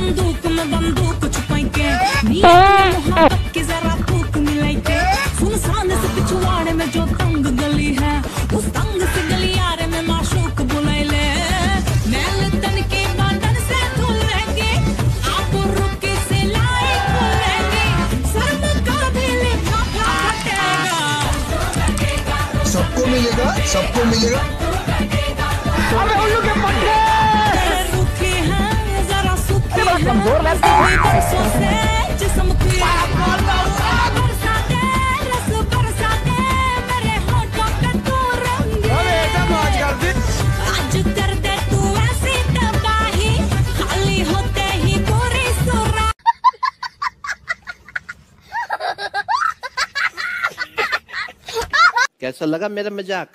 संदूक में बंदूक छुपाई के हाँ। मोहब्बत की जरा भूख मिलाई के सुनसान से पिछवाड़े में जो तंग गली है उस तंग से गलियारे में माशूक बुलाई ले। मैल तन के बादल से धुलेंगे आप रुके से लाई खुलेंगे सर का भी लिखा फटेगा सबको मिलेगा सबको मिलेगा। पूरी सुरा कैसा लगा मेरा मज़ाक?